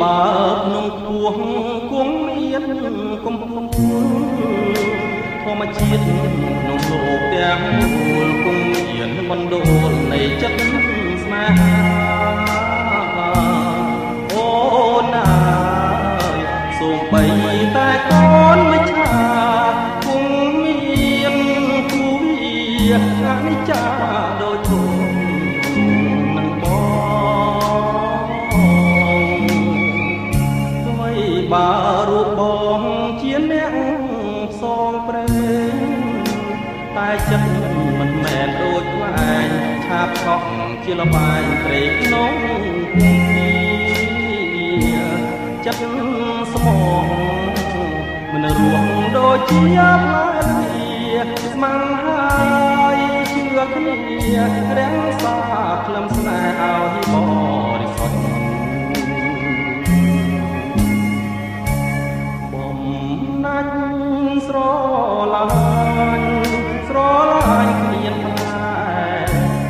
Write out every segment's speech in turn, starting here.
បើក្នុងពោះគង់មានកំពុងធម្មជាតិក្នុងលោកទាំងមូលគង់មានបណ្ដូលនៃចិត្តស្នេហា ច្ចាដូចធូបើរូបបងជាអ្នកសងព្រេងតែចិត្តមិនមែនដូចខ្លែងឆាបខកជាលបែងព្រេងក្នុងភូមិចិត្តស្មងមិនរស់ដូចជាផ្លែលាស្មានហើយជឿគ្នា រាំងសាក្លឹមស្នេហ៍ឲ្យបងស្រឡាញ់ស្រឡាញ់គ្មានផ្លែ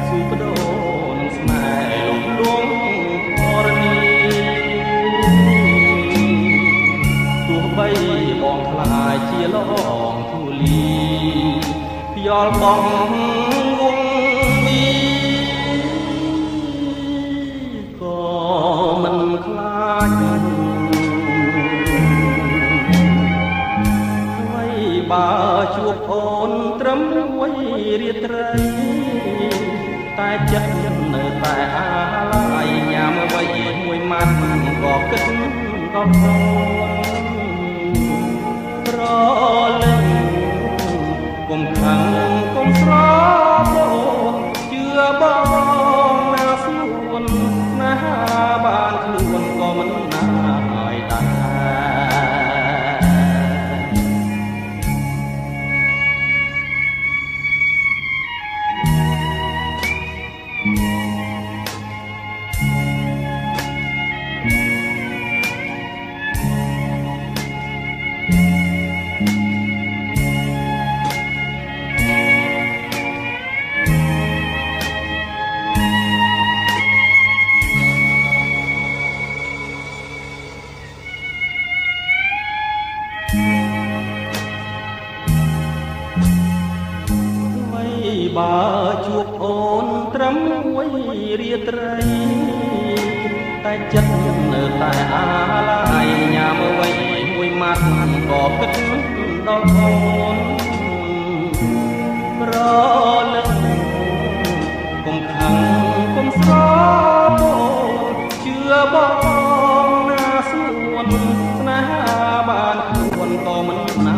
ស៊ូបដូរនឹងស្នេហ៍លំលងពរនីទោះបីបងខ្លាយជាលងធូលីយល់បង យរាត្រីតែចិត្តនៅតែអាឡ័យញ៉ាំអ្វីមួយម៉ាត់ក៏គិតដល់អូនប្រលឹងគុំខឹង បើជួបអូនត្រឹមមួយរាត្រី តែចិត្តនៅតែអាឡាយញ៉ាំអ្វីមួយម៉ាត់ក៏គិតដល់អូនប្រលឹងកុំខឹងកុំស្រមជឿបងណាស្មួនស្នេហាបានខ្លួនក៏មិនណា